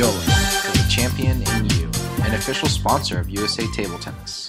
Yolan, the champion in you, an official sponsor of USA Table Tennis.